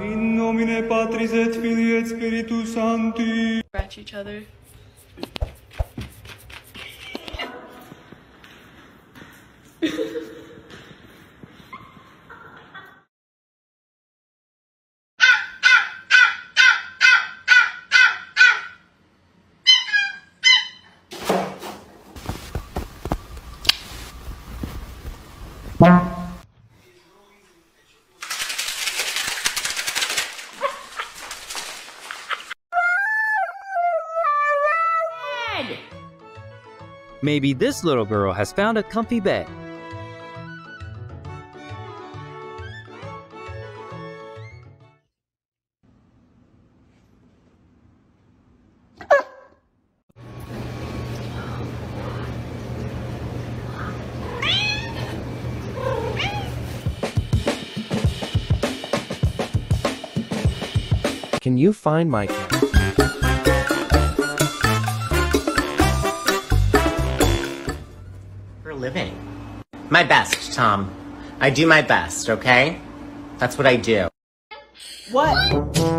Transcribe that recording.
In nomine Patris et Filii et Spiritus Sancti. Scratch each other. Maybe this little girl has found a comfy bed. Can you find my For living. My best, Tom. I do my best, okay? That's what I do. What?